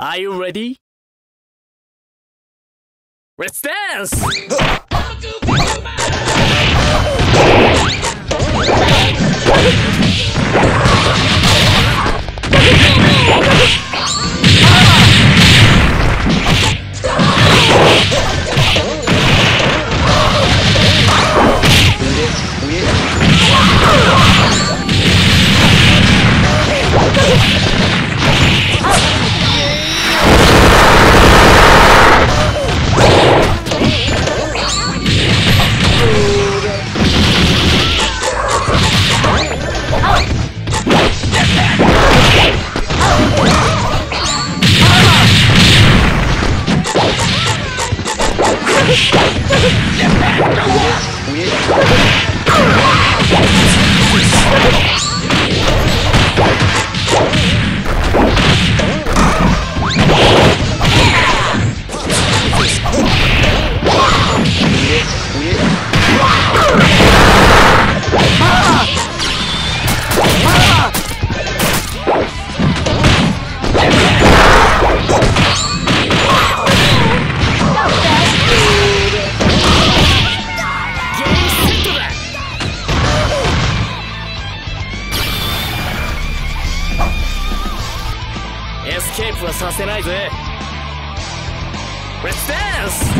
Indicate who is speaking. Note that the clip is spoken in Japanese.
Speaker 1: Are you ready? Let's dance! うわ!スケープはさせないぜ。レッツダンス